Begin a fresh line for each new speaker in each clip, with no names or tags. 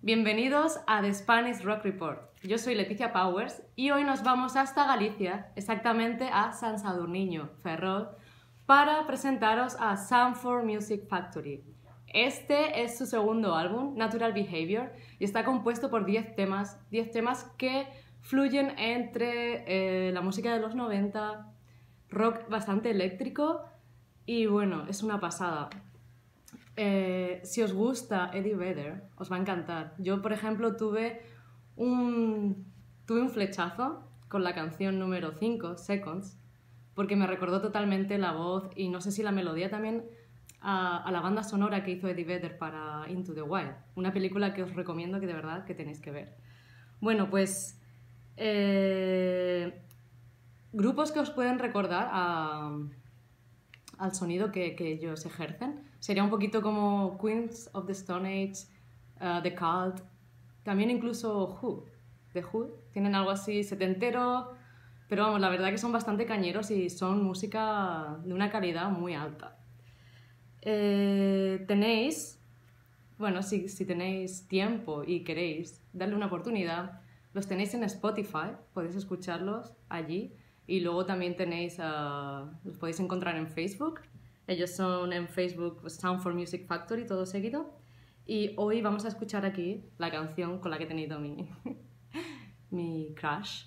Bienvenidos a The Spanish Rock Report. Yo soy Leticia Powers y hoy nos vamos hasta Galicia, exactamente a San Sadurniño, Ferrol, para presentaros a Sanford Music Factory. Este es su segundo álbum, Natural Behavior, y está compuesto por 10 temas, 10 temas que fluyen entre eh, la música de los 90, rock bastante eléctrico y bueno, es una pasada. Eh, si os gusta Eddie Vedder, os va a encantar. Yo, por ejemplo, tuve un, tuve un flechazo con la canción número 5, Seconds, porque me recordó totalmente la voz y no sé si la melodía también a, la banda sonora que hizo Eddie Vedder para Into the Wild, una película que os recomiendo que de verdad que tenéis que ver. Bueno, pues eh, grupos que os pueden recordar a, al sonido que, ellos ejercen. Sería un poquito como Queens of the Stone Age, uh, The Cult, también incluso Who, The Who. Tienen algo así setentero, pero vamos, la verdad que son bastante cañeros y son música de una calidad muy alta. Eh, tenéis, bueno, si, si tenéis tiempo y queréis darle una oportunidad, los tenéis en Spotify, podéis escucharlos allí. Y luego también tenéis, uh, los podéis encontrar en Facebook. Ellos son en Facebook Sound for Music Factory, todo seguido. Y hoy vamos a escuchar aquí la canción con la que he tenido mi, mi crash.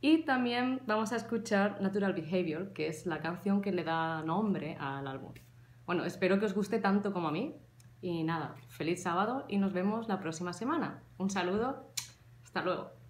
Y también vamos a escuchar Natural Behavior, que es la canción que le da nombre al álbum. Bueno, espero que os guste tanto como a mí. Y nada, feliz sábado y nos vemos la próxima semana. Un saludo, hasta luego.